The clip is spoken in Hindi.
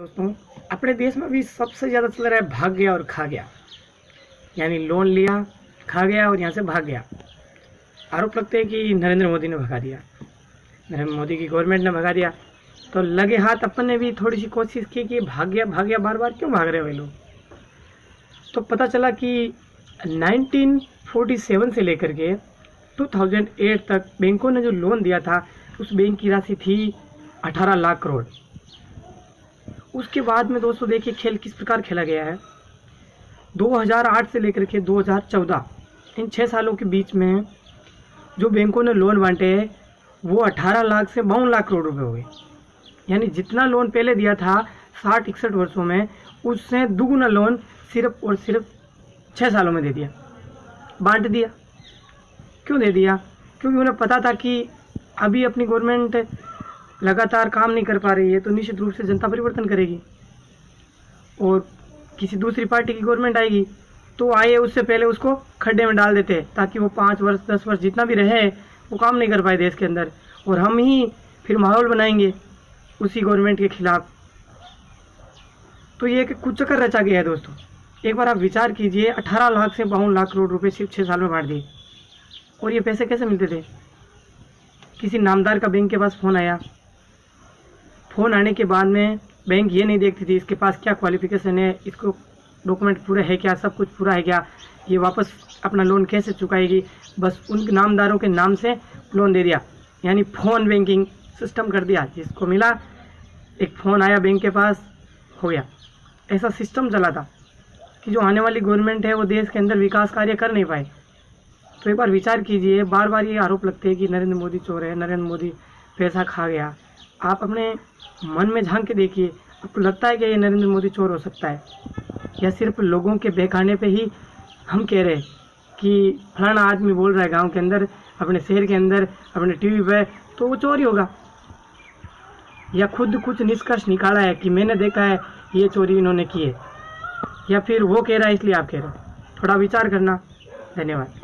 दोस्तों, अपने देश में भी सबसे ज़्यादा चल रहा है भाग गया और खा गया। यानी लोन लिया, खा गया और यहाँ से भाग गया। आरोप लगते हैं कि नरेंद्र मोदी ने भगा दिया। नरेंद्र मोदी की गवर्नमेंट ने भगा दिया। तो लगे हाथ अपन ने भी थोड़ी सी कोशिश की कि भाग गया भाग गया बार बार क्यों भाग रहे वे लोग? तो पता चला कि 1947 से लेकर के 2008 तक बैंकों ने जो लोन दिया था, उस बैंक की राशि थी 18 लाख करोड़। उसके बाद में दोस्तों देखिए खेल किस प्रकार खेला गया है। 2008 से लेकर के 2014 इन छः सालों के बीच में जो बैंकों ने लोन बांटे, वो 18 लाख से बावन लाख करोड़ रुपए हो गए यानी जितना लोन पहले दिया था साठ, इकसठ वर्षों में, उससे दुगुना लोन सिर्फ़ और सिर्फ़ छः सालों में दे दिया। बांट दिया। क्यों दे दिया? क्योंकि उन्हें पता था कि अभी अपनी गवर्नमेंट लगातार काम नहीं कर पा रही है तो निश्चित रूप से जनता परिवर्तन करेगी। और किसी दूसरी पार्टी की गवर्नमेंट आएगी तो आए उससे पहले उसको खड्डे में डाल देते ताकि वो पाँच वर्ष, दस वर्ष जितना भी रहे, वो काम नहीं कर पाए देश के अंदर। और हम ही फिर माहौल बनाएँगे उसी गवर्नमेंट के खिलाफ। तो ये एक कुछ चक्कर रचा गया है दोस्तों। एक बार आप विचार कीजिए 18 लाख से बावन लाख करोड़ रुपए सिर्फ़ छः साल में बांट दिए। और ये पैसे कैसे मिलते थे? किसी नामदार का बैंक के पास फ़ोन आया। फ़ोन आने के बाद में बैंक ये नहीं देखती थी, इसके पास क्या क्वालिफिकेशन है, इसको डॉक्यूमेंट पूरे है क्या, सब कुछ पूरा है क्या, ये वापस अपना लोन कैसे चुकाएगी? बस उन नामदारों के नाम से लोन दे दिया। यानी फ़ोन बैंकिंग सिस्टम कर दिया, जिसको मिला, एक फ़ोन आया बैंक के पास, हो गया। ऐसा सिस्टम चला था कि जो आने वाली गवर्नमेंट है, वो देश के अंदर विकास कार्य कर नहीं पाए। तो एक बार विचार कीजिए, बार बार ये आरोप लगते हैं कि नरेंद्र मोदी चोर है, नरेंद्र मोदी पैसा खा गया। आप अपने मन में झाँक के देखिए। आपको लगता है कि ये नरेंद्र मोदी चोर हो सकता है। या सिर्फ़ लोगों के बहकाने पे ही हम कह रहे हैं कि फलाना आदमी बोल रहा है गाँव के अंदर, अपने शहर के अंदर, अपने टीवी पे तो वो चोरी होगा। या खुद कुछ निष्कर्ष निकाला है कि मैंने देखा है, ये चोरी इन्होंने की है। या फिर वो कह रहा है, इसलिए आप कह रहे हो। थोड़ा विचार करना। धन्यवाद।